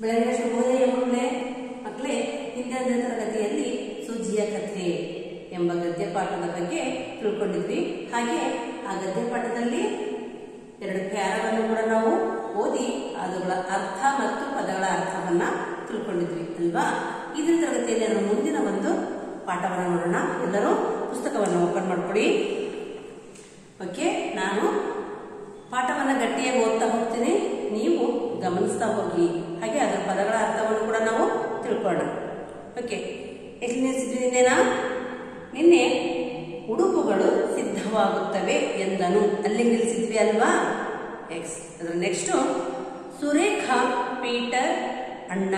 ಬೆಳಗಿನ ಶುಭೋದಯ ಮಕ್ಕಳೇ ಮಕ್ಕಳೇ ಹಿಂದಿನ ತರಗತಿಯಲ್ಲಿ ಸೂಜಿಯ ಕಥೆ ಎಂಬ ಗದ್ಯ ಪಾಠದ ಬಗ್ಗೆ ತಿಳ್ಕೊಂಡಿದ್ವಿ. ಹಾಗೆ ಆ ಗದ್ಯ ಪಾಠದಲ್ಲಿ ಎರಡು ಪ್ಯಾರವನ್ನು ಕೂಡ ನಾವು ಓದಿ ಅದುಗಳ ಅರ್ಥ ಮತ್ತು ಪದಗಳ ಅರ್ಥವನ್ನ ತಿಳ್ಕೊಂಡಿದ್ವಿ ಅಲ್ವಾ? ಇದರ ತರಗತಿಯಲ್ಲಿ ನಾವು ಮುಂದಿನ ಒಂದು ಪಾಠವನ್ನು ನೋಡೋಣ. ಎಲ್ಲರೂ ಪುಸ್ತಕವನ್ನು ಓಪನ್ ಮಾಡ್ಕೊಳ್ಳಿ. ಓಕೆ, ನಾನು ಪಾಠವನ್ನು ಗಟ್ಟಿಯಾಗಿ ಓದ್ತಾ ಹೋಗ್ತೀನಿ. ನೀವು ಗಮನಿಸ್ತಾ ಹೋಗಿ. ಹಾಗೆ ಅದರ ಪದಗಳ ಅರ್ಥವನ್ನು ಕೂಡ ನಾವು ತಿಳ್ಕೊಳ್ಳೋಣ. ಓಕೆ ನಿನ್ನೆನಾ ನಿನ್ನೆ ಉಡುಪುಗಳು ಸಿದ್ಧವಾಗುತ್ತವೆ ಎಂದನು. ಅಲ್ಲಿ ನಿಲ್ಲಿಸಿದ್ವಿ ಅಲ್ವಾ? ಎಕ್ಸ್ ಅದರ ನೆಕ್ಸ್ಟ್ ಸುರೇಖಾ, ಪೀಟರ್, ಅಣ್ಣ,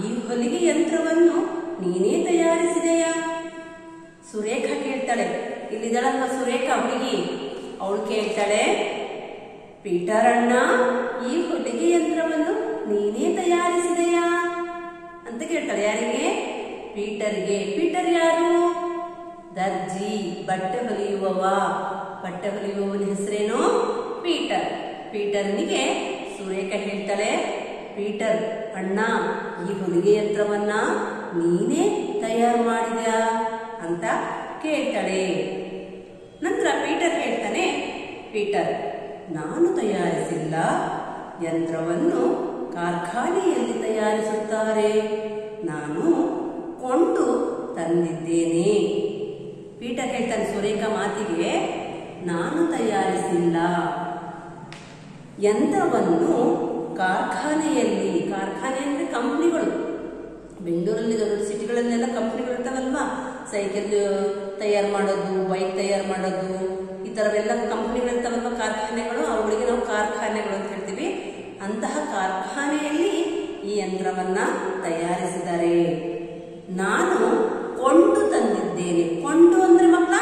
ಈ ಹೊಲಿಗೆ ಯಂತ್ರವನ್ನು ನೀನೇ ತಯಾರಿಸಿದೆಯಾ? ಸುರೇಖಾ ಕೇಳ್ತಾಳೆ. ಇಲ್ಲಿದ್ದಾಳಲ್ಲ ಸುರೇಖಾ ಹುಡುಗಿ? ಅವಳು ಕೇಳ್ತಾಳೆ, ಪೀಟರ್ ಅಣ್ಣ, ಈ ಹೊಲಿಗೆ ಯಂತ್ರವನ್ನು ನೀನೇ ತಯಾರಿಸಿದೆಯಾ? ಅಂತ ಕೇಳ್ತಾಳೆ. ಯಾರಿಗೆ? ಪೀಟರ್ಗೆ. ಪೀಟರ್ ಯಾರು? ದರ್ಜಿ. ಬಟ್ಟೆ ಹೊಲಿಯುವವ. ಬಟ್ಟೆ ಹೊಲಿಯುವವನ ಹೆಸರೇನು? ಪೀಟರ್. ಪೀಟರ್ನಿಗೆ ಸುರೇಖ ಹೇಳ್ತಾಳೆ, ಪೀಟರ್, ಅಣ್ಣ, ಈ ಹೊಲಿಗೆ ಯಂತ್ರವನ್ನ ನೀನೇ ತಯಾರು ಮಾಡಿದ್ಯಾ? ಅಂತ ಕೇಳ್ತಾಳೆ. ನಂತರ ಪೀಟರ್ ಹೇಳ್ತಾನೆ, ಪೀಟರ್, ನಾನು ತಯಾರಿಸಿಲ್ಲ. ಯಂತ್ರವನ್ನು ಕಾರ್ಖಾನೆಯಲ್ಲಿ ತಯಾರಿಸುತ್ತಾರೆ. ನಾನು ಕೊಂಡು ತಂದಿದ್ದೇನೆ. ಪೀಟರ್ ಹೇಳ್ತಾನೆ ಸುರೇಖ ಮಾತಿಗೆ, ನಾನು ತಯಾರಿಸಿಲ್ಲ. ಯಂತ್ರವನ್ನು ಕಾರ್ಖಾನೆಯಲ್ಲಿ, ಕಾರ್ಖಾನೆ ಅಂದ್ರೆ ಕಂಪ್ನಿಗಳು. ಬೆಂಗಳೂರಲ್ಲಿ ದೊಡ್ಡ ಸಿಟಿಗಳಲ್ಲೆಲ್ಲ ಕಂಪ್ನಿಗಳು ಇರ್ತಾವಲ್ವಾ? ಸೈಕಲ್ ತಯಾರು ಮಾಡೋದು, ಬೈಕ್ ತಯಾರು ಮಾಡೋದು, ಈ ಥರವೆಲ್ಲ ಕಂಪ್ನಿಗಳಿರ್ತಾವಲ್ವ ಕಾರ್ಖಾನೆಗಳು, ಅವುಗಳಿಗೆ ನಾವು ಕಾರ್ಖಾನೆಗಳು ಅಂತ ಹೇಳ್ತೀವಿ. ಅಂತಹ ಕಾರ್ಖಾನೆಯಲ್ಲಿ ಈ ಯಂತ್ರವನ್ನ ತಯಾರಿಸಿದ್ದಾರೆ ನಾನು ಕೊಂಡು ತಂದಿದ್ದೇನೆ. ಕೊಂಡು ಅಂದ್ರೆ ಮಕ್ಕಳ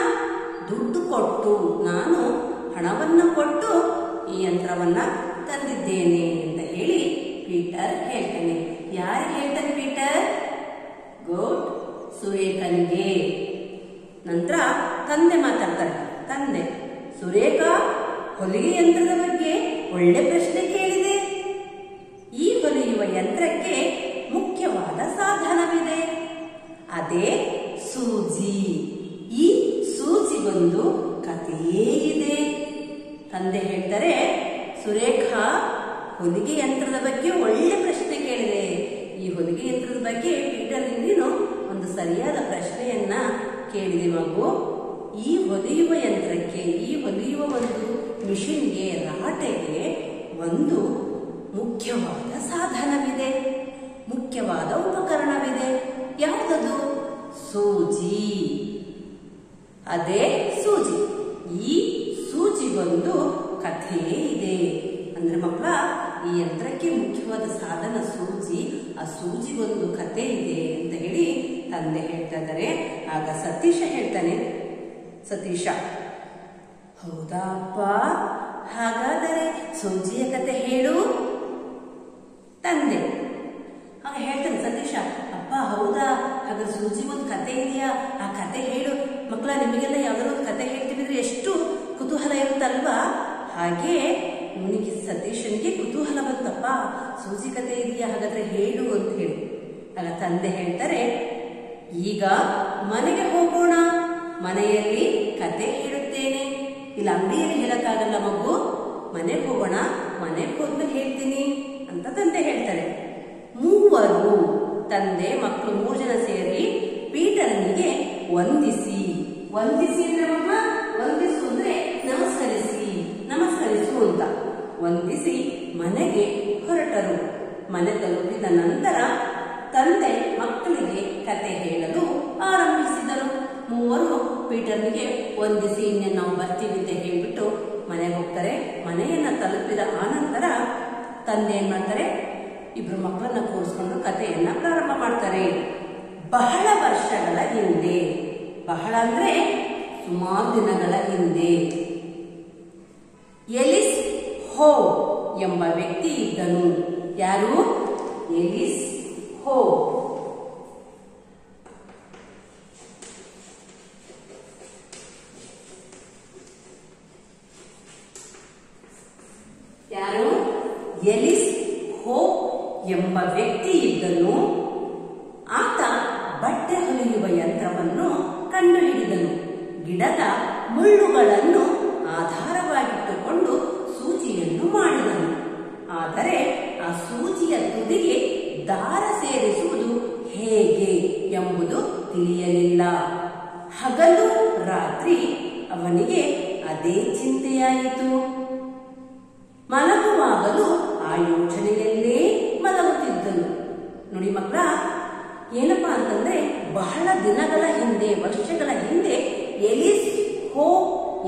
ದುಡ್ಡು ಕೊಟ್ಟು ನಾನು ಹಣವನ್ನ ಕೊಟ್ಟು ಈ ಯಂತ್ರವನ್ನ ತಂದಿದ್ದೇನೆ ಅಂತ ಹೇಳಿ ಪೀಟರ್ ಹೇಳ್ತಾನೆ. ಯಾರು ಹೇಳ್ತಾನೆ ಪೀಟರ್? ಗುಡ್ ಸುರೇಖನಿಗೆ. ನಂತರ ತಂದೆ ಮಾತಾಡ್ತಾರೆ. ತಂದೆ, ಸುರೇಖಾ ಹೊಲಿಗೆ ಯಂತ್ರದ ಬಗ್ಗೆ ಒಳ್ಳೆ ಪ್ರಶ್ನೆ ಈ ಹೊಲಿಯುವ ಯಂತ್ರಕ್ಕೆ ಮುಖ್ಯವಾದ ಸಾಧನವಿದೆ ಅದೇ ಸೂಜಿ ಈ ಸೂಜಿ ಒಂದು ಕಥೆಯೇ ಇದೆ ತಂದೆ ಹೇಳ್ತಾರೆ ಸುರೇಖಾ ಹೊಲಿಗೆ ಯಂತ್ರದ ಬಗ್ಗೆ ಒಳ್ಳೆ ಪ್ರಶ್ನೆ ಕೇಳಿದೆ ಈ ಹೊಲಿಗೆ ಯಂತ್ರದ ಬಗ್ಗೆ ಪೀಟರ್ ನೀನು ಒಂದು ಸರಿಯಾದ ಪ್ರಶ್ನೆಯನ್ನ ಕೇಳಿದೆ ಮಗು ಈ ಹೊಲಿಯುವ ಯಂತ್ರಕ್ಕೆ ಈ ಹೊಲಿಯುವ ಒಂದು ಮಿಷಿನ್ಗೆ ರಾಟೆಗೆ ಒಂದು ಮುಖ್ಯವಾದ ಸಾಧನವಿದೆ. ಮುಖ್ಯವಾದ ಉಪಕರಣವಿದೆ. ಯಾವುದದು? ಸೂಜಿ. ಅದೇ ಸೂಜಿ. ಈ ಸೂಜಿ ಒಂದು ಕಥೆ ಇದೆ. ಅಂದ್ರೆ ಮಕ್ಕಳ ಈ ಯಂತ್ರಕ್ಕೆ ಮುಖ್ಯವಾದ ಸಾಧನ ಸೂಜಿ, ಆ ಸೂಜಿ ಒಂದು ಕಥೆ ಇದೆ ಅಂತ ಹೇಳಿ ತಂದೆ ಹೇಳ್ತಾ ಇದ್ದಾರೆ. ಆಗ ಸತೀಶ ಹೇಳ್ತಾನೆ, ಸತೀಶ ಹೌದಾ ಅಪ್ಪ ಹಾಗಾದರೆ ಸೂಜಿಯ ಕತೆ ಹೇಳು. ತಂದೆ. ಹಾಗೆ ಹೇಳ್ತಾನೆ ಸತೀಶ, ಅಪ್ಪ ಹೌದಾ? ಹಾಗಾದ್ರೆ ಸೂಜಿ ಒಂದು ಕತೆ ಇದೆಯಾ? ಆ ಕತೆ ಹೇಳು. ಮಕ್ಕಳ, ನಿಮಗೆಲ್ಲ ಯಾವ್ದಾದ್ರು ಒಂದು ಕತೆ ಹೇಳ್ತಿದ್ರೆ ಎಷ್ಟು ಕುತೂಹಲ ಇರುತ್ತಲ್ವಾ? ಹಾಗೆ ಇವನಿಗೆ ಸತೀಶನಿಗೆ ಕುತೂಹಲ ಬಂತಪ್ಪ. ಸೂಜಿ ಕತೆ ಇದೆಯಾ? ಹಾಗಾದ್ರೆ ಹೇಳು ಅಂತ ಹೇಳಿ. ಆಗ ತಂದೆ ಹೇಳ್ತಾರೆ, ಈಗ ಮನೆಗೆ ಹೋಗೋಣ. ಮನೆಯಲ್ಲಿ ಕತೆ ಹೇಳುತ್ತೇನೆ. ಇಲ್ಲ, ಅಂಗಡಿಯಲ್ಲಿ ಹೇಳಕ್ಕಾಗಲ್ಲ ಮಗು. ಮನೆಗೆ ಹೋಗೋಣ, ಮನೆಗೆ ಹೋದ್ಮೇಲೆ ಹೇಳ್ತೀನಿ ಅಂತ ತಂದೆ ಹೇಳ್ತಾರೆ ಮೂವರು ತಂದೆ ಮಕ್ಕಳು ಮೂರು ಜನ ಸೇರಿ ಪೀಟರನಿಗೆ ವಂದಿಸಿ. ವಂದಿಸಿ ಅಂದ್ರೆ ಮಗ ವಂದಿಸು ಅಂದ್ರೆ ನಮಸ್ಕರಿಸಿ, ನಮಸ್ಕರಿಸು ಅಂತ. ವಂದಿಸಿ ಮನೆಗೆ ಹೊರಟರು. ಮನೆ ತಲುಪಿದ ನಂತರ ತಂದೆ ಮಕ್ಕಳಿಗೆ ಕತೆ ಹೇಳಲು ಆರಂಭಿಸಿದರು ಮೂವರು ಪೀಟರ್ನಿಗೆ ವಂದಿಸಿ ಇನ್ನೇ ನಾವು ಬರ್ತೀವಿ ಅಂತ ಹೇಳ್ಬಿಟ್ಟು ಮನೆಗೆ ಹೋಗ್ತಾರೆ. ಮನೆಯನ್ನ ತಲುಪಿದ ಆನಂತರ ತಂದೆ ಏನ್ ಮಾಡ್ತಾರೆ? ಇಬ್ರು ಮಕ್ಕಳನ್ನ ಕೂರಿಸ್ಕೊಂಡು ಕಥೆಯನ್ನ ಪ್ರಾರಂಭ ಮಾಡ್ತಾರೆ. ಬಹಳ ವರ್ಷಗಳ ಹಿಂದೆ, ಬಹಳ ಅಂದ್ರೆ ಸುಮಾರು ದಿನಗಳ ಹಿಂದೆ, ಎಲಿಸ್ ಹೋ ಎಂಬ ವ್ಯಕ್ತಿ ಇದ್ದನು. ಯಾರು? ಎಲಿಸ್ ಹೋ ಎಂಬ ವ್ಯಕ್ತಿ ಇದ್ದನು ಆತ ಬಟ್ಟೆ ಹೊಲಿಯುವ ಯಂತ್ರವನ್ನು ಕಂಡುಹಿಡಿದನು ಗಿಡದ ಮುಳ್ಳುಗಳನ್ನು ಆಧಾರವಾಗಿಟ್ಟುಕೊಂಡು ಸೂಜಿಯನ್ನು ಮಾಡಿದನು ಆದರೆ ಆ ಸೂಜಿಯ ತುದಿಗೆ ದಾರ ಸೇರಿಸುವುದು ಹೇಗೆ ಎಂಬುದು ತಿಳಿಯಲಿಲ್ಲ. ಹಗಲು ರಾತ್ರಿ ಅವನಿಗೆ ಅದೇ ಚಿಂತೆಯಾಯಿತು. ಮಲಗುವಾಗಲು ಆ ಯೋಚನೆಯಲ್ಲೇ ಮಲಗುತ್ತಿದ್ದನು. ನೋಡಿ ಮಕ್ಕಳ, ಏನಪ್ಪಾ ಅಂತಂದ್ರೆ ಬಹಳ ದಿನಗಳ ಹಿಂದೆ, ವರ್ಷಗಳ ಹಿಂದೆ ಎಲಿಸ್ ಹೋ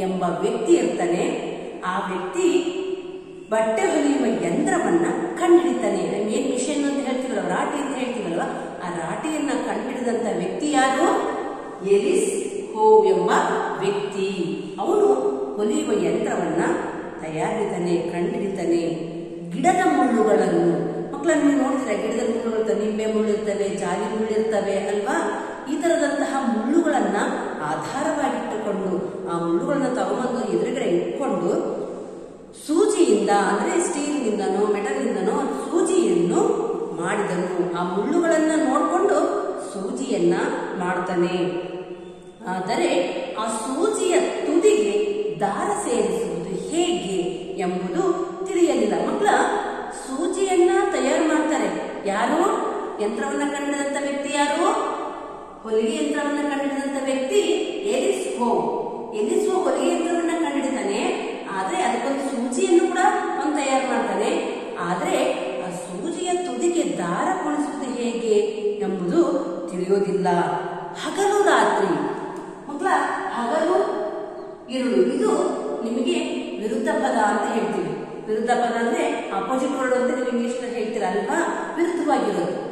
ಎಂಬ ವ್ಯಕ್ತಿ ಇರ್ತಾನೆ. ಆ ವ್ಯಕ್ತಿ ಬಟ್ಟೆ ಹೊಲಿಯುವ ಯಂತ್ರವನ್ನ ಕಂಡುಹಿಡಿತಾನೆ. ಏನ್ ಮಿಷನ್ ಅಂತ ಹೇಳ್ತೀವಲ್ಲ? ರಾಟಿ ಅಂತ ಹೇಳ್ತೀವಲ್ವ? ಆ ರಾಟಿಯನ್ನ ಕಂಡುಹಿಡಿದಂತ ವ್ಯಕ್ತಿ ಯಾರು? ಎಲಿಸ್ ಹೋ ಎಂಬ ವ್ಯಕ್ತಿ. ಅವನು ಹೊಲಿಯುವ ಯಂತ್ರವನ್ನ ತಯಾರಿತಾನೆ, ಕಂಡುಹಿಡಿತಾನೆ. ಗಿಡದ ಮುಳ್ಳುಗಳನ್ನು. ಮಕ್ಕಳನ್ನು ನೀವು ನೋಡ್ತೀರಾ? ಗಿಡದ ಮುಳ್ಳುಗಳು ನಿಂಬೆ ಮುಳ್ಳು ಇರ್ತವೆ ಜಾಲಿ ಮುಳ್ಳು ಇರ್ತವೆ ಅಲ್ವಾ? ಈ ತರದಂತಹ ಮುಳ್ಳುಗಳನ್ನ ಆಧಾರವಾಗಿಟ್ಟುಕೊಂಡು ಆ ಮುಳ್ಳುಗಳನ್ನ ತಗೊಂಡು ಎದುರುಗಡೆ ಇಟ್ಕೊಂಡು ಸೂಜಿಯಿಂದ ಅಂದ್ರೆ ಸ್ಟೀಲ್ನಿಂದನೋ, ಮೆಟಲ್ನಿಂದನೋ ಸೂಜಿಯನ್ನು ಮಾಡಿದನು. ಆ ಮುಳ್ಳುಗಳನ್ನು ನೋಡಿಕೊಂಡು ಸೂಜಿಯನ್ನ ಮಾಡ್ತಾನೆ ಆದರೆ ಆ ಸೂಜಿಯ ತುದಿಗೆ ದಾರ ಸೇರಿಸುವುದು ಹೇಗೆ ಎಂಬುದು ತಿಳಿಯಲಿಲ್ಲ. ಮಕ್ಕಳ, ಸೂಜಿಯನ್ನ ತಯಾರು ಮಾಡ್ತಾರೆ. ಯಾರು? ಯಂತ್ರವನ್ನ ಕಂಡಿದಂತ ವ್ಯಕ್ತಿ ಯಾರು? ಹೊಲಿಗೆ ಯಂತ್ರವನ್ನ ಕಂಡಿದಂತ ವ್ಯಕ್ತಿ ಎಲಿಸ್ಕೋ. ಎಲಿಸ್ಕೋ ಹೊಲಿಗೆ ಯಂತ್ರವನ್ನ ಕಂಡಿಡಿತಾನೆ ಆದ್ರೆ ಅದಕ್ಕೊಂದು ಸೂಜಿಯನ್ನು ಕೂಡ ಅವನು ತಯಾರು ಮಾಡ್ತಾನೆ ಆದರೆ ಆ ಸೂಜಿಯ ತುದಿಗೆ ದಾರ ಕೊಣಿಸುವುದು ಹೇಗೆ ಎಂಬುದು ತಿಳಿಯೋದಿಲ್ಲ. ಹಗಲು ರಾತ್ರಿ. ಮಕ್ಕಳ, ಹಗಲು ಇರುಳು. ಇದು ನಿಮಗೆ ವಿರುದ್ಧ ಪದ ಅಂತ ಹೇಳ್ತೀವಿ. ವಿರುದ್ಧ ಪದ ಅಂದ್ರೆ ಅಪೋಸಿಟ್ ವರ್ಡ್ ಅಂತ ನೀವು ಇಂಗ್ಲಿಷ್ ಹೇಳ್ತೀರಾ ಅಲ್ವಾ? ವಿರುದ್ಧವಾಗಿರೋದು.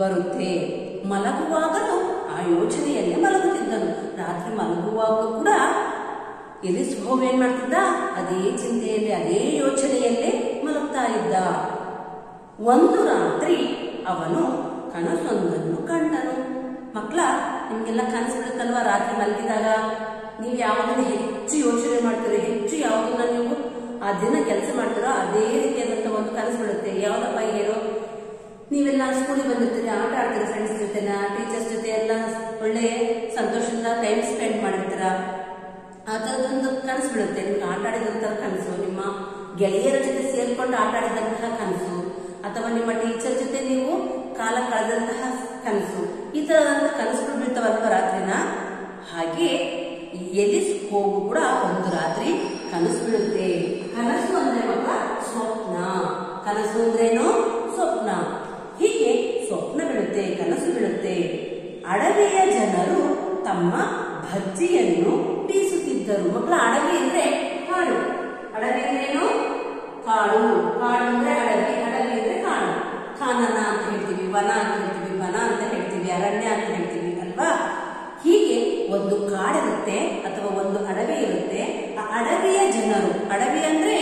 ಬರುತ್ತೆ. ಮಲಗುವಾಗಲೂ ಆ ಯೋಚನೆಯಲ್ಲೇ ಮಲಗುತ್ತಿದ್ದನು. ರಾತ್ರಿ ಮಲಗುವಾಗ ಕೂಡ ಎಲಿಸ್ ಹೋಗಿ ಏನ್ ಮಾಡ್ತಿದ್ದ. ಅದೇ ಚಿಂತೆಯಲ್ಲಿ, ಅದೇ ಯೋಚನೆಯಲ್ಲೇ ಮಲಗ್ತಾ ಇದ್ದ. ಒಂದು ರಾತ್ರಿ ಅವನು ಕನಸೊಂದನ್ನು ಕಂಡನು. ಮಕ್ಕಳ ನಿಮ್ಗೆಲ್ಲ ಕನಸು ಬಿಡುತ್ತಲ್ವಾ ರಾತ್ರಿ ಮಲಗಿದಾಗ? ನೀವು ಯಾವಾಗಲೂ ಹೆಚ್ಚು ಯೋಚನೆ ಮಾಡ್ತೀರಿ, ಹೆಚ್ಚು ಯಾವುದನ್ನ ನೀವು ಆ ದಿನ ಕೆಲಸ ಮಾಡ್ತೀರೋ ಅದೇ ರೀತಿಯಾದಂತ ಒಂದು ಕನಸು ಬಿಡುತ್ತೆ ಯಾವ್ದಪ್ಪ ಹೇಳೋ? ನೀವೆಲ್ಲ ಸ್ಕೂಲಿಗೆ ಬಂದಿರ್ತೀರಿ, ಆಟ ಆಡ್ತೀರಿ ಫ್ರೆಂಡ್ಸ್ ಜೊತೆನ ಟೀಚರ್ಸ್ ಜೊತೆ ಎಲ್ಲ ಒಳ್ಳೆ ಸಂತೋಷದಿಂದ ಟೈಮ್ ಸ್ಪೆಂಡ್ ಮಾಡಿರ್ತೀರ? ಆ ಥರದೊಂದು ಕನಸು ಬಿಡುತ್ತೆ ನಿಮ್ಗೆ ಆಟ ಆಡಿದಂತಹ ಕನಸು, ನಿಮ್ಮ ಗೆಳೆಯರ ಜೊತೆ ಸೇರ್ಕೊಂಡು ಆಟ ಆಡಿದಂತಹ ಕನಸು, ಅಥವಾ ನಿಮ್ಮ ಟೀಚರ್ ಜೊತೆ ನೀವು ಕಾಲ ಕಳೆದಂತಹ ಕನಸು, ಈ ತರದಂತ ಕನಸುಗಳು ಬೀಳ್ತಾವಲ್ವ ರಾತ್ರಿನ? ಹಾಗೆ ಎಲಿಸ್ ಹೋಗು ಕೂಡ ಒಂದು ರಾತ್ರಿ ಕನಸು ಬಿಡುತ್ತೆ ಕನಸು ಅಂದ್ರೆ ಮಕ್ಕಳ ಸ್ವಪ್ನ. ಕನಸು ಅಂದ್ರೇನು? ಸ್ವಪ್ನ ಬೀಳುತ್ತೆ ಕನಸು ಬೀಳುತ್ತೆ ಅಡವಿಯ ಜನರು ತಮ್ಮ ಭಜ್ಜಿಯನ್ನು ಬೀಸುತ್ತಿದ್ದರು. ಮಕ್ಕಳ ಅಡವಿ ಅಂದ್ರೆ ಕಾಡು. ಅಡವಿ ಅಂದ್ರೇನು ಕಾಡು. ಕಾಡು ಅಂದ್ರೆ ಅಡವಿ ಅಡವಿ ಅಂದ್ರೆ ಕಾಡು. ಕಾನನ ಅಂತ ಹೇಳ್ತೀವಿ, ವನ ಅಂತ ಹೇಳ್ತೀವಿ, ವನ ಅಂತ ಹೇಳ್ತೀವಿ, ಅರಣ್ಯ ಅಂತ ಹೇಳ್ತೀವಿ, ಅಲ್ವಾ? ಹೀಗೆ ಒಂದು ಕಾಡಿರುತ್ತೆ ಅಥವಾ ಒಂದು ಅಡವಿ ಇರುತ್ತೆ. ಆ ಅಡವಿಯ ಜನರು ಅಡವಿ ಅಂದ್ರೆ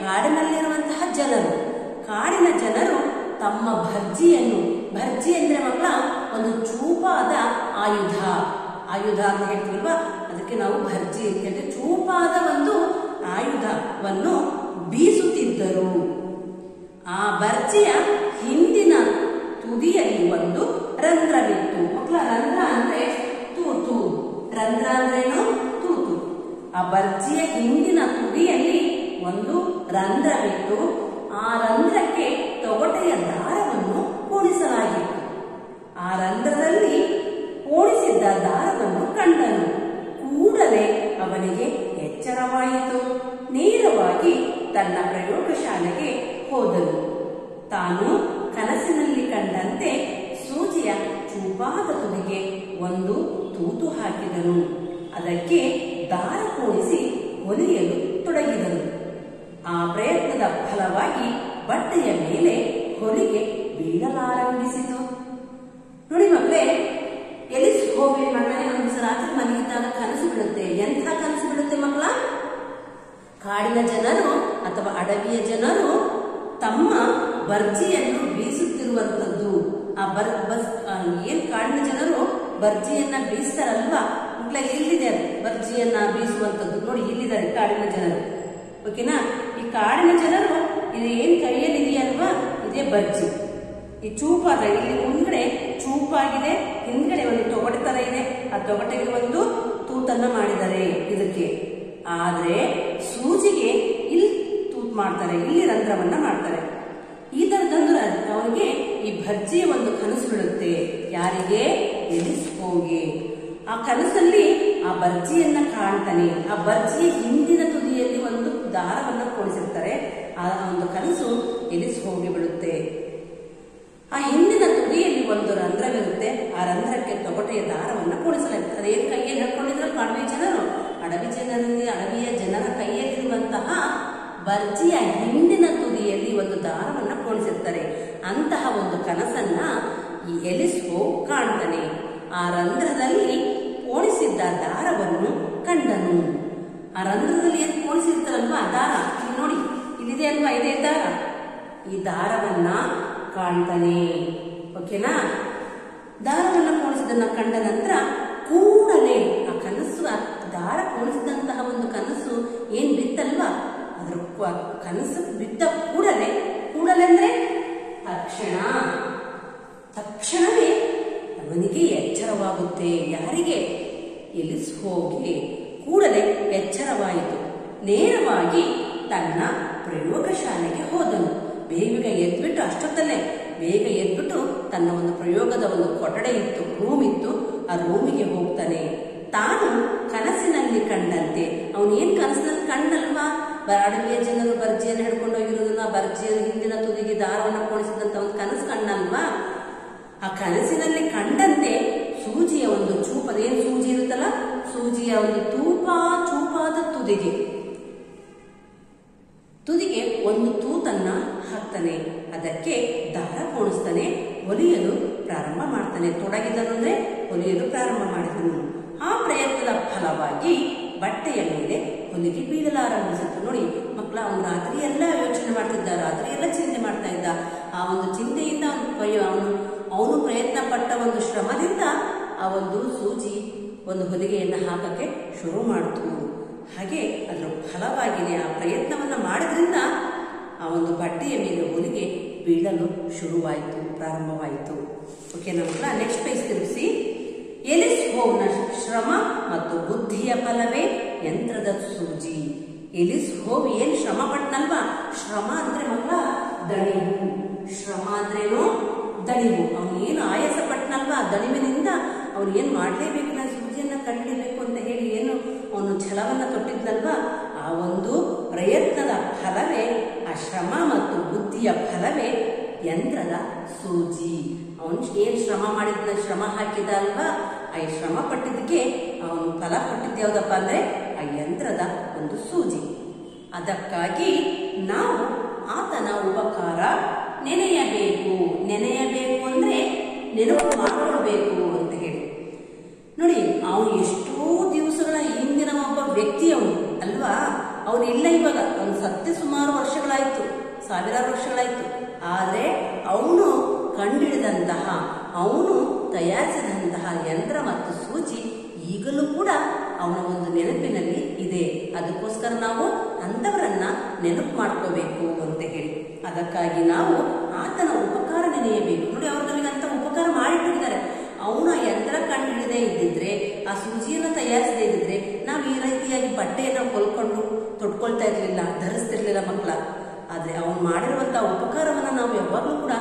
ಕಾಡಿನಲ್ಲಿರುವಂತಹ ಜನರು. ಕಾಡಿನ ಜನರು ತಮ್ಮ ಭರ್ಜಿಯನ್ನು ಭರ್ಜಿ ಅಂದ್ರೆ ಮಕ್ಕಳ ಒಂದು ಚೂಪಾದ ಆಯುಧ. ಆಯುಧ ಅಂತ ಹೇಳ್ತೀವಲ್ವಾ? ಅದಕ್ಕೆ ನಾವು ಭರ್ಜಿ ಅಂತ ಹೇಳ್ತೀವಿ ಚೂಪಾದ ಒಂದು ಆಯುಧವನ್ನು ಬೀಸುತ್ತಿದ್ದರು. ಆ ಭರ್ಜಿಯ ಹಿಂದಿನ ತುದಿಯಲ್ಲಿ ಒಂದು ರಂಧ್ರವಿತ್ತು. ಮಕ್ಕಳ ರಂಧ್ರ ಅಂದ್ರೆ ತೂತು. ರಂಧ್ರ ಅಂದ್ರೇನು ತೂತು. ಆ ಭರ್ಜಿಯ ಹಿಂದಿನ ತುದಿಯಲ್ಲಿ ಒಂದು ರಂಧ್ರವಿತ್ತು. ಆ ರಂಧ್ರಕ್ಕೆ ತೊಗಟೆಯ ದಾರವನ್ನು ತನ್ನ ಪ್ರಯೋಗಶಾಲೆಗೆ ಹೋದನು. ತಾನು ಕನಸಿನಲ್ಲಿ ಕಂಡಂತೆ ಸೂಜಿಯ ಚೂಪಾದ ತುದಿಗೆ ಒಂದು ತೂತು ಹಾಕಿದನು. ಅದಕ್ಕೆ ದಾರ ಕೂಡಿಸಿ ಹೊಲಿಯಲು ತೊಡಗಿದನು. ಆ ಪ್ರಯತ್ನದ ಫಲವಾಗಿ ಬಟ್ಟೆಯ ಮೇಲೆ ಹೊಲಿಗೆ ಬೀಳಲಾರಂಭಿಸಿತು. ನೋಡಿ ಮಕ್ಕಳೇ ಎಲಿಸ್ ಹೋಗಿ ಮಾಡ್ತಾನೆ ಒಂದು ರಾತ್ರಿ ಮಲಗಿದ್ದಾಗ ಕನಸು ಬಿಡುತ್ತೆ ಎಂಥ ಕನಸು ಕಾಡಿನ ಜನರು ಅಥವಾ ಅಡವಿಯ ಜನರು ತಮ್ಮ ಬರ್ಜಿಯನ್ನು ಬೀಸುತ್ತಿರುವಂಥದ್ದು. ಆ ಬರ್ ಬಸ್ ಏನ್ ಕಾಡಿನ ಜನರು ಬರ್ಜಿಯನ್ನ ಬೀಸ್ತಾರಲ್ವಾ? ಕೂಡಲೇ ಇಲ್ಲಿದೆ ಅದು, ಬರ್ಜಿಯನ್ನ ಬೀಸುವಂತದ್ದು ನೋಡಿ ಇಲ್ಲಿದ್ದಾರೆ ಕಾಡಿನ ಜನರು. ಓಕೆನಾ? ಈ ಕಾಡಿನ ಜನರು ಇದು ಏನ್ ಕೈಯಲ್ಲಿ ಇದೆಯಲ್ವಾ ಇದೇ ಬರ್ಜಿ. ಈ ಚೂಪಾದ ಇಲ್ಲಿ ಮುಂದ್ಗಡೆ ಚೂಪಾಗಿದೆ ಹಿಂದ್ಗಡೆ ಒಂದು ತೊಗಟೆ ತರ ಇದೆ. ಆ ತೊಗಟೆಗೆ ಒಂದು ತೂತನ್ನ ಮಾಡಿದ್ದಾರೆ ಇದಕ್ಕೆ. ಆದ್ರೆ ಸೂಜಿಗೆ ಇಲ್ಲಿ ತೂತ್ ಮಾಡ್ತಾರೆ, ಇಲ್ಲಿ ರಂಧ್ರವನ್ನ ಮಾಡ್ತಾರೆ. ಈ ತರದಂದ್ರೆ ಅವನಿಗೆ ಈ ಭರ್ಜಿಯ ಒಂದು ಕನಸು ಬಿಡುತ್ತೆ ಯಾರಿಗೆ? ಎಲಿಸ್ಕೋಗೆ ಆ ಕನಸಲ್ಲಿ ಆ ಬರ್ಜಿಯನ್ನ ಕಾಣ್ತಾನೆ. ಆ ಬರ್ಜಿಯ ಹಿಂದಿನ ತುದಿಯಲ್ಲಿ ಒಂದು ದಾರವನ್ನ ಕೊಡಿಸಿರ್ತಾರೆ. ಆ ಒಂದು ಕನಸು ಎಲಿಸ್ ಹೋಗಿ ಬಿಡುತ್ತೆ ಆ ಹಿಂದಿನ ತುದಿಯಲ್ಲಿ ಒಂದು ರಂಧ್ರವಿರುತ್ತೆ. ಆ ರಂಧ್ರಕ್ಕೆ ತೊಗಟೆಯ ದಾರವನ್ನ ಕೊಡಿಸಲಾಗುತ್ತೆ. ಅದೇನು ಕೈಯಲ್ಲಿ ಹಿಡ್ಕೊಂಡಿದ್ರೆ ಅಡವಿ ಜನರು? ಅಡವಿ ಜನರಲ್ಲಿ, ಅಡವಿಯ ಜನರ ಕೈಯಲ್ಲಿರುವಂತಹ ಬರ್ಜಿಯ ಹಿಂದಿನ ತುದಿಯಲ್ಲಿ ಒಂದು ದಾರವನ್ನ ಪೋಣಿಸಿರ್ತಾರೆ ಅಂತಹ ಒಂದು ಕನಸನ್ನ ಈ ಎಲಿಸ್ಕೋ ಕಾಣ್ತಾನೆ. ಆ ರಂಧ್ರದಲ್ಲಿ ಪೋಣಿಸಿದ್ದ ದಾರವನ್ನು ಕಂಡನು. ಆ ರಂಧ್ರದಲ್ಲಿ ಏನು ಪೋಣಿಸಿರ್ತಾರಲ್ವಾ ದಾರ? ನೋಡಿ, ಇಲ್ಲಿದೆ ಅಲ್ವಾ ಇದೇ ದಾರ? ಈ ದಾರವನ್ನ ಕಾಣ್ತಾನೆ. ಓಕೆನಾ? ದಾರವನ್ನು ಪೋಣಿಸಿದನ್ನ ಕಂಡ ನಂತರ ಕೂಡಲೇ ದಾರ ಕೋಣಿಸಿದಂತಹ ಒಂದು ಕನಸು ಏನ್ ಬಿತ್ತಲ್ವಾ? ಅದ್ರ ಕನಸು ಬಿದ್ದ ಕೂಡಲೇ, ಕೂಡಲೆಂದ್ರೆ ತಕ್ಷಣ. ತಕ್ಷಣವೇ ಅವನಿಗೆ ಎಚ್ಚರವಾಗುತ್ತೆ. ಯಾರಿಗೆ? ಎಲಿಸ್ ಹೋಗಿ ಕೂಡಲೇ ಎಚ್ಚರವಾಯಿತು. ನೇರವಾಗಿ ತನ್ನ ಪ್ರಯೋಗಶಾಲೆಗೆ ಹೋದನು. ಬೇಗ ಎದ್ಬಿಟ್ಟು ಅಷ್ಟೊತ್ತಲ್ಲೇ ಬೇಗ ಎದ್ಬಿಟ್ಟು ತನ್ನ ಒಂದು ಪ್ರಯೋಗದ ಒಂದು ಕೊಠಡೆ ಇತ್ತು ರೂಮ್ ಇತ್ತು. ಆ ರೂಮಿಗೆ ಹೋಗ್ತಾನೆ. ತಾನು ಕನಸಿನಲ್ಲಿ ಕಂಡಂತೆ. ಅವನು ಏನ್ ಕನಸಿನಲ್ಲಿ ಕಂಡಲ್ವಾ? ಬ- ಅಡವಿಯ ಜನರು ಬರ್ಜಿಯನ್ನು ಹಿಡ್ಕೊಂಡು ಹೋಗಿರೋದನ್ನ ಬರ್ಜಿಯ ಹಿಂದಿನ ತುದಿಗೆ ದಾರವನ್ನು ಪೋಣಿಸಿದಂತ ಒಂದು ಕನಸು ಕಂಡಲ್ವಾ? ಆ ಕನಸಿನಲ್ಲಿ ಕಂಡಂತೆ ಸೂಜಿಯ ಒಂದು ಚೂಪ, ಏನ್ ಸೂಜಿ ಇರುತ್ತಲ್ಲ? ಸೂಜಿಯ ಒಂದು ತೂಪ, ಚೂಪಾದ ತುದಿಗೆ. ತುದಿಗೆ ಒಂದು ತೂತನ್ನ ಹಾಕ್ತಾನೆ. ಅದಕ್ಕೆ ದಾರ ಪೋಣಿಸ್ತಾನೆ ಹೊಲಿಯಲು ಪ್ರಾರಂಭ ಮಾಡ್ತಾನೆ. ತೊಡಗಿದನು ಅಂದ್ರೆ ಹೊಲಿಯಲು ಪ್ರಾರಂಭ ಮಾಡಿದನು. ಆ ಪ್ರಯತ್ನದ ಫಲವಾಗಿ ಬಟ್ಟೆಯ ಮೇಲೆ ಹೊಲಿಗೆ ಬೀಳಲಾರಂಭಿಸಿತು. ನೋಡಿ, ಮಕ್ಕಳ ಅವನು ರಾತ್ರಿ ಎಲ್ಲ ಯೋಚನೆ ಮಾಡ್ತಿದ್ದ, ರಾತ್ರಿ ಎಲ್ಲ ಚಿಂತೆ ಮಾಡ್ತಾ ಇದ್ದ. ಆ ಒಂದು ಚಿಂತೆಯಿಂದ ಅವನು ಅವನು ಪ್ರಯತ್ನ ಪಟ್ಟ ಒಂದು ಶ್ರಮದಿಂದ ಆ ಒಂದು ಸೂಜಿ ಒಂದು ಹೊಲಿಗೆಯನ್ನು ಹಾಕಕ್ಕೆ ಶುರು ಮಾಡಿತು. ಹಾಗೆ ಅದರ ಫಲವಾಗಿದೆ ಆ ಪ್ರಯತ್ನವನ್ನು ಮಾಡಿದ್ರಿಂದ ಆ ಒಂದು ಬಟ್ಟೆಯ ಮೇಲೆ ಹೊಲಿಗೆ ಬೀಳಲು ಶುರುವಾಯಿತು, ಪ್ರಾರಂಭವಾಯಿತು. ಓಕೆ ಮಕ್ಕಳ ನೆಕ್ಸ್ಟ್ ಪೇಜ್ ತಿರುಗಿಸಿ. ಎಲಿಸ್ ಹೋವ್ನ ಶ್ರಮ ಮತ್ತು ಬುದ್ಧಿಯ ಫಲವೇ ಯಂತ್ರದ ಸೂಜಿ. ಎಲಿಸ್ ಹೋವ್ ಏನ್ ಶ್ರಮ ಪಟ್ನಲ್ವಾ ಶ್ರಮ ಅಂದ್ರೆ ಮಕ್ಕಳ ದಣಿವು. ಶ್ರಮ ಅಂದ್ರೇನು? ದಣಿವು. ಅವನು ಏನು ಆಯಾಸ ಪಟ್ನಲ್ವಾ ಆ ದಣಿವಿನಿಂದ ಅವನು ಏನ್ ಮಾಡ್ಲೇಬೇಕು ನಾನು ಸೂಜಿಯನ್ನ ಕಂಡಿಡಬೇಕು ಅಂತ ಹೇಳಿ ಏನು ಅವನು ಛಲವನ್ನ ತೊಟ್ಟಿದ್ನಲ್ವಾ? ಆ ಒಂದು ಪ್ರಯತ್ನದ ಫಲವೇ, ಆ ಶ್ರಮ ಮತ್ತು ಬುದ್ಧಿಯ ಫಲವೇ ಯಂತ್ರದ ಸೂಜಿ. ಅವನು ಏನ್ ಶ್ರಮ ಮಾಡಿದ್ನ? ಶ್ರಮ ಹಾಕಿದ ಅಲ್ವಾ? ಆ ಶ್ರಮ ಪಟ್ಟಿದ್ದಕ್ಕೆ ಅವನು ಫಲ ಪಟ್ಟಿದ್ದು ಯಾವುದಪ್ಪ ಅಂದ್ರೆ, ಆ ಯಂತ್ರದ ಒಂದು ಸೂಜಿ. ಅದಕ್ಕಾಗಿ ನಾವು ಆತನ ಉಪಕಾರ ನೆನೆಯಬೇಕು. ನೆನೆಯಬೇಕು ಅಂದ್ರೆ ನೆನಪು ಮಾಡಿಕೊಳ್ಬೇಕು ಅಂತ ಹೇಳಿ. ನೋಡಿ, ಅವನು ಎಷ್ಟೋ ದಿವಸಗಳ ಹಿಂದಿನ ಒಬ್ಬ ವ್ಯಕ್ತಿ ಅವನು ಅಲ್ವಾ? ಅವನು ಇಲ್ಲ ಇವಾಗ. ಅವನು ಸತ್ಯ ಸುಮಾರು ವರ್ಷಗಳಾಯಿತು, ಸಾವಿರಾರು ವರ್ಷಗಳಾಯಿತು. ಆದರೆ ಅವನು ಕಂಡಿಡಿದಂತಹ, ಅವನು ತಯಾರಿಸಿದಂತಹ ಯಂತ್ರ ಮತ್ತು ಸೂಚಿ ಈಗಲೂ ಕೂಡ ಅವನ ಒಂದು ನೆನಪಿನಲ್ಲಿ ಇದೆ. ಅದಕ್ಕೋಸ್ಕರ ನಾವು ಅಂಥವರನ್ನ ನೆನಪು ಮಾಡ್ಕೋಬೇಕು ಅಂತ ಹೇಳಿ. ಅದಕ್ಕಾಗಿ ನಾವು ಆತನ ಉಪಕಾರ ನೆನೆಯಬೇಕು. ನೋಡಿ, ಅವರು ನಮಗೆ ಅಂತ ಉಪಕಾರ ಮಾಡಿಟ್ಟಿದ್ದಾರೆ ಅವನ ಯಂತ್ರ ಕಂಡಿಡದೇ ಇದ್ದಿದ್ರೆ, ಆ ಸೂಜಿಯನ್ನು ತಯಾರಿಸದೇ ಇದ್ದಿದ್ರೆ, ನಾವು ಈ ರೀತಿಯಾಗಿ ಬಟ್ಟೆಯನ್ನು ಕೊಲ್ಕೊಂಡು ತೊಟ್ಕೊಳ್ತಾ ಇರಲಿಲ್ಲ, ಧರಿಸ್ತಿರ್ಲಿಲ್ಲ ಮಕ್ಕಳ. ಆದರೆ ಅವನು ಮಾಡಿರುವಂತಹ ಉಪಕಾರವನ್ನ ನಾವು ಯಾವಾಗಲೂ ಕೂಡ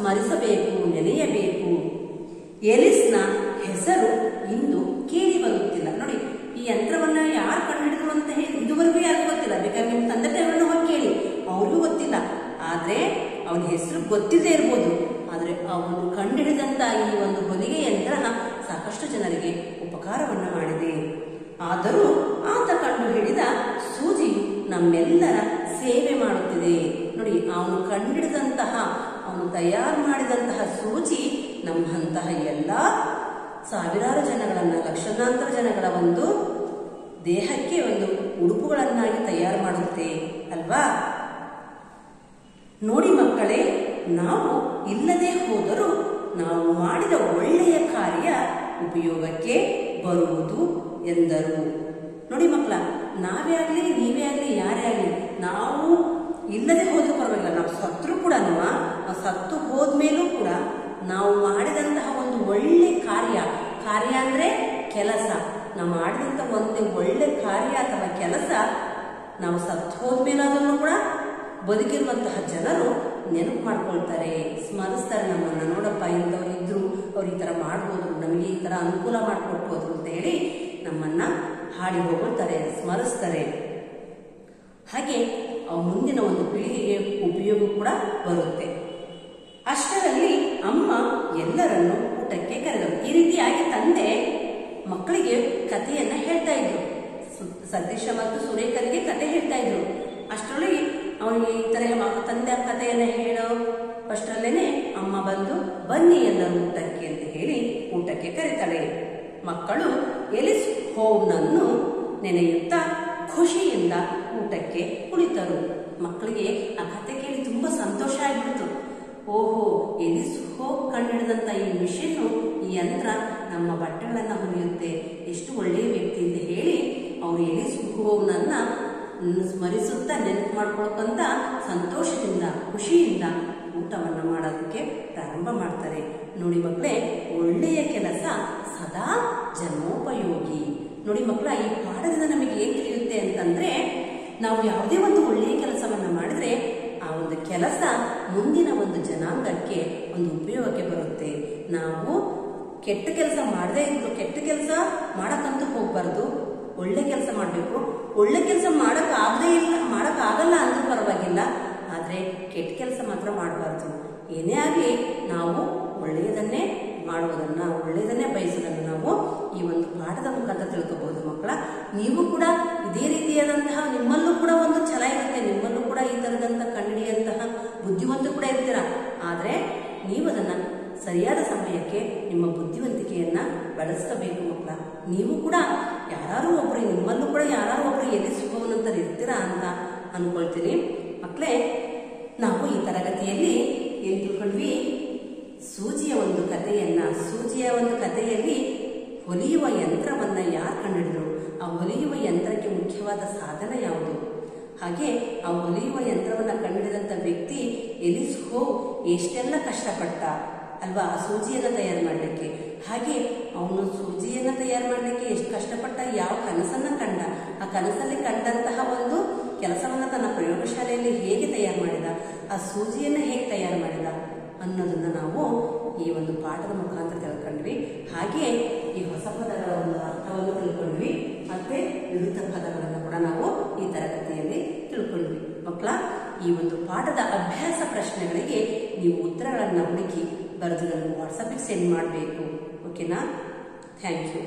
ಸ್ಮರಿಸಬೇಕು, ನೆನೆಯಬೇಕು. ಎಲಿಸ್ನ ಹೆಸರು ಇಂದು ಕೇಳಿ ಬರುತ್ತಿಲ್ಲ. ನೋಡಿ, ಈ ಯಂತ್ರವನ್ನ ಯಾರು ಕಂಡುಹಿಡಿದ್ರು ಅಂತ ಹೇಳಿ ಇದುವರೆಗೂ ಯಾರು ಗೊತ್ತಿಲ್ಲ. ಬೇಕಾದ್ರೆ ನಿಮ್ಮ ತಂದೆ ತಾಯಿಗಳನ್ನ ಹೋಗಿ ಕೇಳಿ. ಅವ್ರಿಗೂ ಗೊತ್ತಿಲ್ಲ. ಆದ್ರೆ ಅವನ ಹೆಸರು ಗೊತ್ತಿದ್ದೇ ಇರ್ಬೋದು. ಆದ್ರೆ ಅವನು ಕಂಡುಹಿಡಿದಂತ ಈ ಒಂದು ಹೊಲಿಗೆ ಯಂತ್ರ ಸಾಕಷ್ಟು ಜನರಿಗೆ ಉಪಕಾರವನ್ನ ಮಾಡಿದೆ ಆದರೂ ಆತ ಕಂಡು ಹಿಡಿದ ನಮ್ಮೆಲ್ಲರ ಸೇವೆ ಮಾಡುತ್ತಿದೆ ನೋಡಿ ಅವನು ಕಂಡಿಡಿದಂತಹ ಅವನು ತಯಾರು ಮಾಡಿದಂತಹ ಸೂಚಿ ನಮ್ಮಂತಹ ಎಲ್ಲ ಸಾವಿರಾರು ಜನಗಳನ್ನ, ಲಕ್ಷಾಂತರ ಜನಗಳ ಒಂದು ದೇಹಕ್ಕೆ ಒಂದು ಉಡುಪುಗಳನ್ನಾಗಿ ತಯಾರು ಮಾಡುತ್ತೆ ಅಲ್ವಾ? ನೋಡಿ ಮಕ್ಕಳೇ, ನಾವು ಇಲ್ಲದೆ ಹೋದರೂ ನಾವು ಮಾಡಿದ ಒಳ್ಳೆಯ ಕಾರ್ಯ ಉಪಯೋಗಕ್ಕೆ ಬರುವುದು ಎಂದರು. ನೋಡಿ ಮಕ್ಕಳ, ನಾವೇ ಆಗಲಿ, ನೀವೇ ಆಗಲಿ, ಯಾರೇ ಆಗಲಿ, ನಾವು ಇಲ್ಲದೆ ಹೋದರೂ ಪರವಾಗಿಲ್ಲ, ನಾವು ಸತ್ರು ಕೂಡ ಸತ್ತು ಹೋದ್ಮೇಲೂ ಕೂಡ ನಾವು ಮಾಡಿದಂತಹ ಒಂದು ಒಳ್ಳೆ ಕಾರ್ಯ ಕಾರ್ಯ ಅಂದ್ರೆ ಕೆಲಸ. ನಾವು ಮಾಡಿದಂಥ ಒಂದು ಒಳ್ಳೆ ಕಾರ್ಯ ಅಥವಾ ಕೆಲಸ, ನಾವು ಸತ್ತು ಹೋದ್ಮೇಲಾದ್ರೂ ಕೂಡ ಬದುಕಿರುವಂತಹ ಜನರು ನೆನಪು ಮಾಡ್ಕೊಳ್ತಾರೆ. ಸ್ಮರಿಸ್ತಾರೆ ನಮ್ಮನ್ನ. ನೋಡಪ್ಪ, ಇಂಥವ್ರು ಇದ್ರು, ಅವ್ರು ಈ ಥರ ಮಾಡ್ಬೋದು, ನಮಗೆ ಈ ಥರ ಅನುಕೂಲ ಮಾಡಿಕೊಟ್ಬೋದು ಅಂತ ಹೇಳಿ ನಮ್ಮನ್ನ ಹಾಡಿ ಹೋಗ್ತಾರೆ ಸ್ಮರಿಸ್ತಾರೆ. ಹಾಗೆ ಮುಂದಿನ ಒಂದು ಪೀಳಿಗೆಗೆ ಉಪಯೋಗ ಕೂಡ ಬರುತ್ತೆ ಅಷ್ಟರಲ್ಲಿ ಅಮ್ಮ ಎಲ್ಲರನ್ನು ಊಟಕ್ಕೆ ಕರೆದರು ಈ ರೀತಿಯಾಗಿ ತಂದೆ ಮಕ್ಕಳಿಗೆ ಕಥೆಯನ್ನ ಹೇಳ್ತಾ ಇದ್ರು. ಸತೀಶ ಮತ್ತು ಸುರೇಖರಿಗೆ ಕತೆ ಹೇಳ್ತಾ ಇದ್ರು. ಅಷ್ಟರೊಳಗೆ ಅವನಿಗೆ ಈ ತರ ತಂದೆ ಕಥೆಯನ್ನ ಹೇಳೋ. ಅಷ್ಟರಲ್ಲೇನೆ ಅಮ್ಮ ಬಂದು, ಬನ್ನಿ ಎಲ್ಲರೂ ಊಟಕ್ಕೆ ಅಂತ ಹೇಳಿ ಊಟಕ್ಕೆ ಕರೀತಾಳೆ. ಮಕ್ಕಳು ಎಲಿಸ್ ಹೋಮ್ನನ್ನು ನೆನೆಯುತ್ತಾ ಖುಷಿಯಿಂದ ಊಟಕ್ಕೆ ಕುಳಿತರು. ಮಕ್ಕಳಿಗೆ ಆ ಕತೆ ಕೇಳಿ ತುಂಬಾ ಸಂತೋಷ ಆಗ್ಬಿಡ್ತು. ಓಹೋ, ಎಲಿಸ್ ಹೋಗ್ ಕಂಡಿಡಿದಂತ ಈ ಮಿಷಿನ್ ಈ ಯಂತ್ರ ನಮ್ಮ ಬಟ್ಟೆಗಳನ್ನು ಹೊಲಿಯುತ್ತೆ ಎಷ್ಟು ಒಳ್ಳೆಯ ವ್ಯಕ್ತಿ ಅಂತ ಹೇಳಿ ಅವರು ಎಲೆ ಸುಖವನ್ನ ಸ್ಮರಿಸುತ್ತಾ ನೆನಪು ಮಾಡ್ಕೊಳ್ಕೊಂತ ಸಂತೋಷದಿಂದ, ಖುಷಿಯಿಂದ ಊಟವನ್ನು ಮಾಡೋದಕ್ಕೆ ಪ್ರಾರಂಭ ಮಾಡ್ತಾರೆ. ನೋಡಿ ಮಕ್ಕಳೇ ಒಳ್ಳೆಯ ಕೆಲಸ ಸದಾ ಜನೋಪಯೋಗಿ ನೋಡಿ ಮಕ್ಕಳ ಈ ಪಾಠದಿಂದ ನಮಗೆ ಏನು ತಿಳಿಯುತ್ತೆ ಅಂತಂದ್ರೆ, ನಾವು ಯಾವುದೇ ಒಂದು ಒಳ್ಳೆಯ ಕೆಲಸವನ್ನ ಮಾಡಿದ್ರೆ ಆ ಒಂದು ಕೆಲಸ ಮುಂದಿನ ಒಂದು ಜನಾಂಗಕ್ಕೆ, ಒಂದು ಉಪಯೋಗಕ್ಕೆ ಬರುತ್ತೆ. ನಾವು ಕೆಟ್ಟ ಕೆಲಸ ಮಾಡದೇ ಇದ್ರು, ಕೆಟ್ಟ ಕೆಲಸ ಮಾಡಕ್ಕಂತೂ ಹೋಗ್ಬಾರ್ದು. ಒಳ್ಳೆ ಕೆಲಸ ಮಾಡಬೇಕು. ಒಳ್ಳೆ ಕೆಲಸ ಮಾಡಕ್ ಆಗದೇ ಇಲ್ಲ, ಮಾಡಕ್ ಆಗಲ್ಲ ಅಂದ್ರೂ ಪರವಾಗಿಲ್ಲ. ಆದ್ರೆ ಕೆಟ್ಟ ಕೆಲಸ ಮಾತ್ರ ಮಾಡಬಾರ್ದು. ಏನೇ ಆಗಲಿ, ನಾವು ಒಳ್ಳೆಯದನ್ನೇ ಮಾಡುವುದನ್ನ, ಒಳ್ಳೆಯದನ್ನೇ ಬಯಸೋದನ್ನ ನಾವು ಈ ಒಂದು ಪಾಠದ ಮುಖಾಂತರ ತಿಳ್ಕೋಬಹುದು ಮಕ್ಕಳ. ನೀವು ಕೂಡ ಇದೇ ರೀತಿಯಾದಂತಹ, ನಿಮ್ಮಲ್ಲೂ ಕೂಡ ಒಂದು ಛಲ ಇರುತ್ತೆ. ನಿಮ್ಮಲ್ಲೂ ಕೂಡ ಈ ತರದಂತ ಕಂಡಿಡಿಯಂತಹ ಬುದ್ಧಿವಂತ ಕೂಡ ಇರ್ತೀರ. ಆದ್ರೆ ನೀವು ಅದನ್ನ ಸರಿಯಾದ ಸಮಯಕ್ಕೆ ನಿಮ್ಮ ಬುದ್ಧಿವಂತಿಕೆಯನ್ನು ಬಳಸ್ಕೋಬೇಕು ಮಕ್ಕಳ. ನೀವು ಕೂಡ ಯಾರು ಒಬ್ಬರು ನಿಮ್ಮಲ್ಲೂ ಕೂಡ ಯಾರು ಒಬ್ರು ಸುಖವನ್ನಂತರ ಇರ್ತೀರಾ ಅಂತ ಅನ್ಕೊಳ್ತೀನಿ. ಮಕ್ಕಳೇ, ನಾವು ಈ ತರಗತಿಯಲ್ಲಿ ಏನ್ ತಿಳ್ಕೊಂಡ್ವಿ? ಸೂಜಿಯ ಒಂದು ಕಥೆಯನ್ನ, ಸೂಜಿಯ ಒಂದು ಕಥೆಯಲ್ಲಿ ಹೊಲಿಯುವ ಯಂತ್ರವನ್ನ ಯಾರು ಕಂಡಿದ್ರು ಆ ಹೊಲಿಯುವ ಯಂತ್ರಕ್ಕೆ ಮುಖ್ಯವಾದ ಸಾಧನ ಯಾವುದು? ಹಾಗೆ ಆ ಹೊಲಿಯುವ ಯಂತ್ರವನ್ನು ಕಂಡುಹಿಡಿದಂತ ವ್ಯಕ್ತಿ ಎಲಿಸ್ಕೋ ಎಷ್ಟೆಲ್ಲ ಕಷ್ಟಪಟ್ಟ ಅಲ್ವಾ? ಆ ಸೂಜಿಯನ್ನ ತಯಾರು ಮಾಡಲಿಕ್ಕೆ. ಹಾಗೆ ಅವನು ಸೂಜಿಯನ್ನು ತಯಾರು ಮಾಡಲಿಕ್ಕೆ ಎಷ್ಟು ಕಷ್ಟಪಟ್ಟ ಯಾವ ಕನಸನ್ನ ಕಂಡ. ಆ ಕನಸಲ್ಲಿ ಕಂಡಂತಹ ಒಂದು ಕೆಲಸವನ್ನು ತನ್ನ ಪ್ರಯೋಗಶಾಲೆಯಲ್ಲಿ ಹೇಗೆ ತಯಾರು ಮಾಡಿದ? ಆ ಸೂಜಿಯನ್ನು ಹೇಗೆ ತಯಾರು ಮಾಡಿದ? ಅನ್ನೋದನ್ನ ನಾವು ಈ ಒಂದು ಪಾಠದ ಮುಖಾಂತರ ತಿಳ್ಕೊಂಡ್ವಿ. ಹಾಗೆ ಈ ಹೊಸ ಪದಗಳ ಒಂದು ಅರ್ಥವನ್ನು ತಿಳ್ಕೊಂಡ್ವಿ. ಮತ್ತೆ ವಿರುದ್ಧ ಪದಗಳನ್ನು ಕೂಡ ನಾವು ಈ ತರಗತಿಯಲ್ಲಿ ತಿಳ್ಕೊಂಡ್ವಿ. ಮಕ್ಕಳ, ಈ ಒಂದು ಪಾಠದ ಅಭ್ಯಾಸ ಪ್ರಶ್ನೆಗಳಿಗೆ ನೀವು ಉತ್ತರಗಳನ್ನು ಹುಡುಕಿ ಬರೆದು ನನಗೆ ವಾಟ್ಸಪ್ಗೆ ಸೆಂಡ್ ಮಾಡಬೇಕು ಓಕೆನಾ ಥ್ಯಾಂಕ್ ಯು